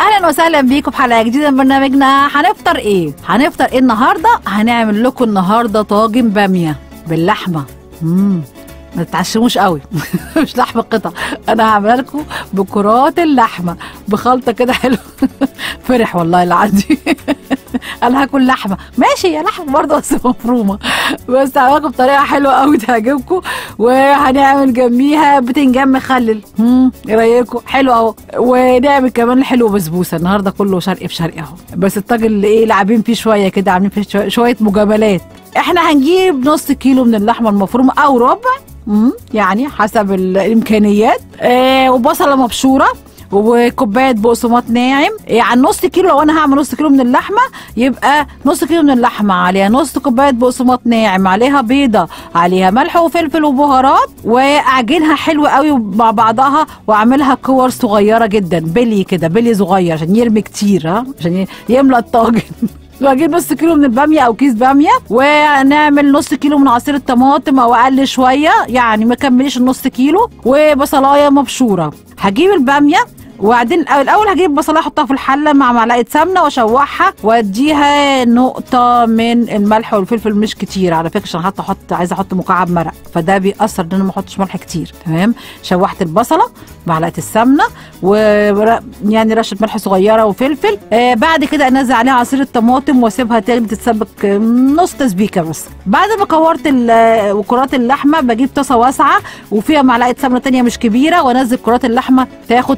أهلا وسهلا بيكم في حلقة جديدة من برنامجنا. هنفطر إيه؟ هنفطر إيه النهارده؟ هنعمل لكم النهارده طاجن بامية باللحمة. امم ما تتعشموش قوي. مش لحمه قطع أنا هعملها لكم بكرات اللحمة. بخلطة كده حلوة. فرح والله عندي أنا هاكل لحمة. ماشي يا لحمة برضه بس مفرومة. بس هعملها بطريقة حلوة قوي تعجبكم. وهنعمل جنبيها بتنجان مخلل. إيه رأيكم؟ حلو اهو ونعمل كمان حلو بسبوسة. النهارده كله شرقي في شرقي أهو. بس الطاجن اللي إيه لاعبين فيه شوية كده عاملين فيه شوية مجاملات. إحنا هنجيب نص كيلو من اللحمة المفرومة أو ربع. يعني حسب ال- الإمكانيات. آه وبصلة مبشورة. وكوباية بقسماط ناعم. يعني نص كيلو لو أنا هعمل نص كيلو من اللحمة يبقى نص كيلو من اللحمة. عليها نص كوباية بقسماط ناعم عليها بيضة عليها ملح وفلفل وبهارات وأعجنها حلو قوي مع بعضها وأعملها كور صغيرة جدا بلي كده بلي صغير عشان يرمي كتير ها؟ عشان يملى الطاجن. وأجيب نص كيلو من البامية أو كيس بامية ونعمل نص كيلو من عصير الطماطم أو أقل شوية يعني ما كمليش النص كيلو وبصلاية مبشورة. هجيب البامية وبعدين الأول هجيب بصلاية أحطها في الحلة مع معلقة سمنة وأشوحها وأديها نقطة من الملح والفلفل مش كتير على فكرة عشان حتى أحط عايزة أحط مكعب مرق فده بيأثر إن أنا ما أحطش ملح كتير تمام؟ شوحت البصلة معلقة السمنة و يعني رشة ملح صغيرة وفلفل آه بعد كده أنزل عليها عصير الطماطم وأسيبها تاني تتسبك آه، نص تسبيكة بس. بعد ما كورت ال- وكرات اللحمة بجيب طاسة واسعة وفيها معلقة سمنة تانية مش كبيرة وأنزل كرات اللحمة تاخد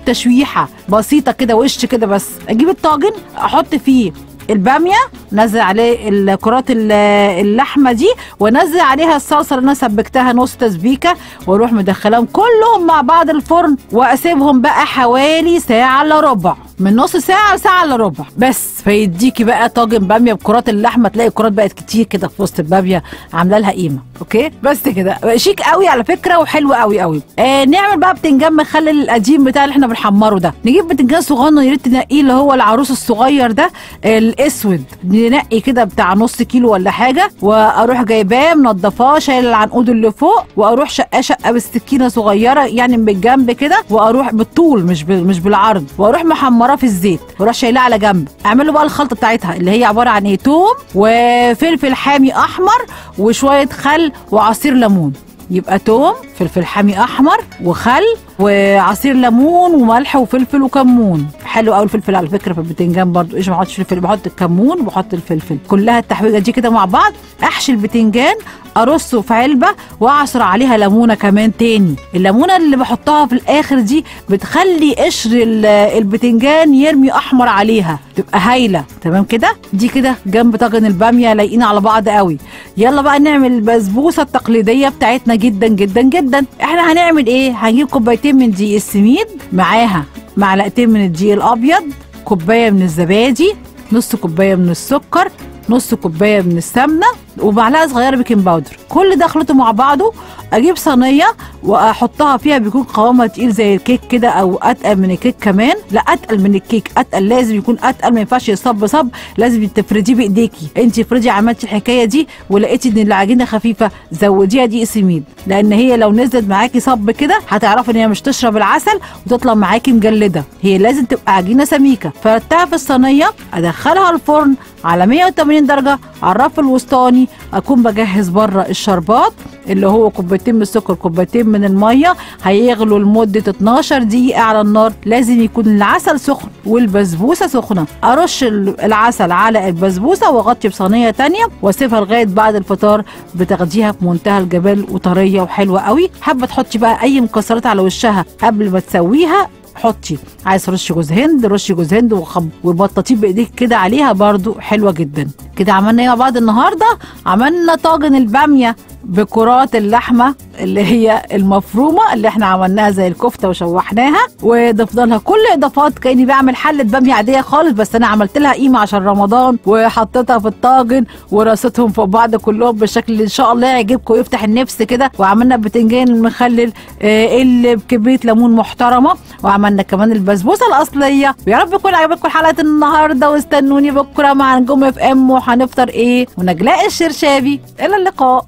تشويحه بسيطة كده وش كده بس. أجيب الطاجن أحط فيه البامية نزل عليه الكرات ال- اللحمة دي وأنزل عليها الصلصة اللي أنا سبكتها نص تسبيكة وأروح مدخلاهم كلهم مع بعض الفرن وأسيبهم بقى حوالي ساعة إلا ربع. من نص ساعة لساعة إلا ربع. بس فيديكي بقى طاجن بامية بكرات اللحمة تلاقي الكرات بقت كتير كده في وسط البامية عاملة لها قيمة. أوكي؟ بس كده. شيك قوي على فكرة وحلو قوي قوي. آه نعمل بقى بتنجان مخلل القديم بتاع اللي إحنا بنحمره ده. نجيب بتنجان صغنن يا ريت تنقيه اللي هو العروس الصغير ده الأسود. ننقي كده بتاع نص كيلو ولا حاجة وأروح جايباه منضفاه شايل العنقود اللي فوق وأروح شقاه شقة بالسكينه صغيرة يعني من الجنب كده وأروح بالطول مش مش بالعرض. وأروح محمراه في الزيت وأروح شايلاه على جنب. اعمل له بقى الخلطة بتاعتها اللي هي عبارة عن إيه توم وفلفل حامي أحمر وشوية خل وعصير ليمون. يبقى توم فلفل حامي أحمر وخل وعصير ليمون وملح وفلفل وكمون. حلو قوي الفلفل على فكرة في البتنجان برضو. إيش ما احطش فلفل بحط الكمون وبحط الفلفل. كلها التحويجة دي كده مع بعض. أحشي البتنجان أرصه في علبة وأعصر عليها ليمونة كمان تاني. الليمونة اللي بحطها في الآخر دي بتخلي قشر ال- البتنجان يرمي أحمر عليها. تبقى هايلة. تمام كده؟ دي كده جنب طاجن البامية لايقين على بعض قوي. يلا بقى نعمل البسبوسة التقليدية بتاعتنا جدا جدا جدا. إحنا هنعمل إيه؟ هنجيب كوبايتين من دقيق السميد معاها. معلقتين من الدقيق الأبيض كوباية من الزبادي نص كوباية من السكر نص كوباية من السمنة ومعلقة صغيرة baking powder. كل ده اخلطه مع بعضه أجيب صينية وأحطها فيها بيكون قوامها تقيل زي الكيك كده أو أتقل من الكيك كمان. لا أتقل من الكيك أتقل لازم يكون أتقل ما ينفعش يصب صب لازم تفرديه بإيديكي. انت افرضي عملتي الحكاية دي ولقيتي إن العجينة خفيفة زوديها دقيق سميد لأن هي لو نزلت معاكي صب كده هتعرفي إن هي مش تشرب العسل وتطلع معاكي مجلدة. هي لازم تبقى عجينة سميكة. فردتها في الصينية أدخلها الفرن على 180 درجة على الرف الوسطاني أكون بجهز بره الشربات. اللي هو كوبايتين من السكر كوبايتين من المية هيغلوا لمدة 12 دقيقة على النار. لازم يكون العسل سخن والبسبوسة سخنة. أرش ال- العسل على البسبوسة وأغطي بصينية تانية وأسيبها لغاية بعد الفطار. بتاخديها في منتهى الجمال وطرية وحلوة قوي. حابة تحطي بقى أي مكسرات على وشها قبل ما تسويها؟ حطي. عايز رش جوز هند؟ رش جوز هند وخب وبططيه بإيديك كده عليها برضو. حلوة جدا. كده عملنا إيه مع بعض النهارده؟ عملنا طاجن البامية. بكرات اللحمة اللي هي المفرومة اللي إحنا عملناها زي الكفتة وشوحناها وضفنا لها كل إضافات كأني بعمل حلة بامية عادية خالص بس أنا عملت لها قيمة عشان رمضان وحطيتها في الطاجن ورصيتهم فوق بعض كلهم بالشكل اللي إن شاء الله يعجبكم ويفتح النفس كده. وعملنا بتنجان المخلل آه، اللي بكمية ليمون محترمة. وعملنا كمان البسبوسة الأصلية. ويا رب يكون عجبكم حلقة النهارده واستنوني بكرة مع نجوم إف إم وهنفطر إيه؟ ونجلاء الشرشابي إلى اللقاء.